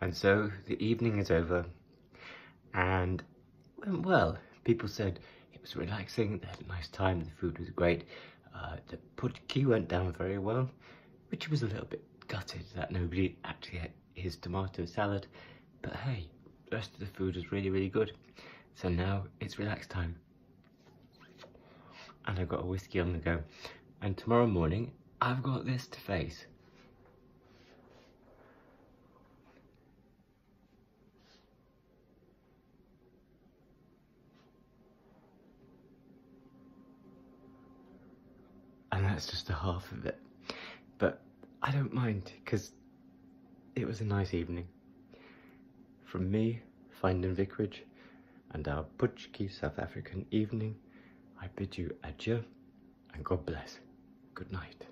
And so the evening is over and went well. People said it was relaxing, they had a nice time, the food was great. Uh, the potjie went down very well, which was a little bit gutted that nobody actually ate his tomato salad. But hey, the rest of the food was really, really good. So now it's relax time. And I've got a whiskey on the go. And tomorrow morning, I've got this to face. That's just a half of it. But I don't mind because it was a nice evening. From me, Finding Vicarage, and our Potjie South African evening, I bid you adieu and God bless. Good night.